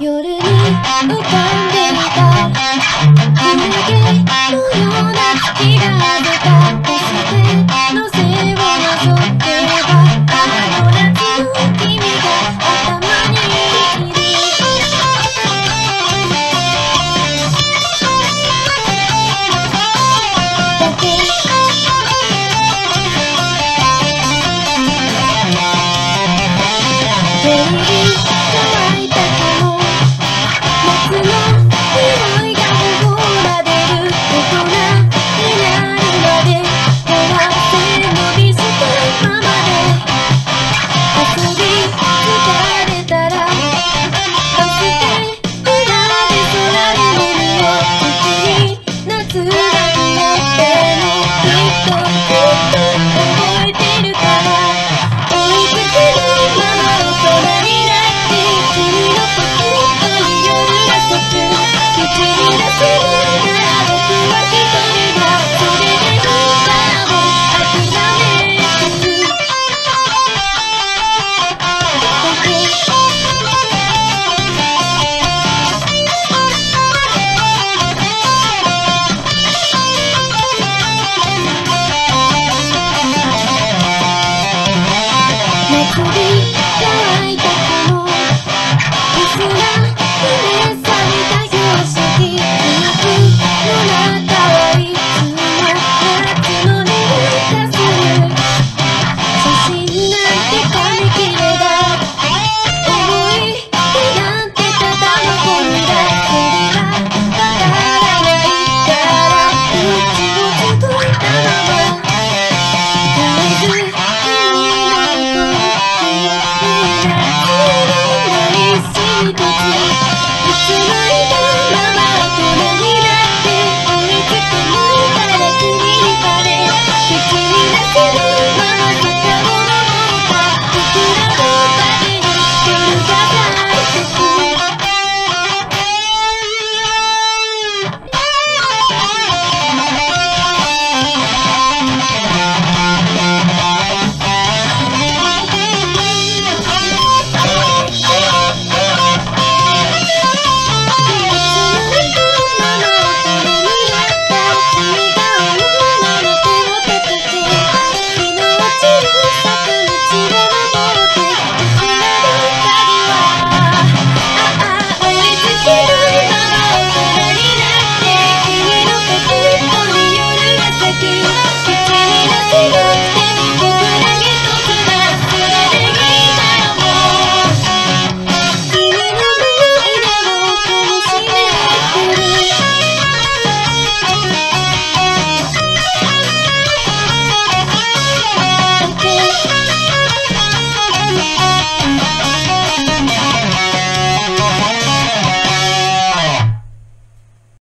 夜に浮かんだ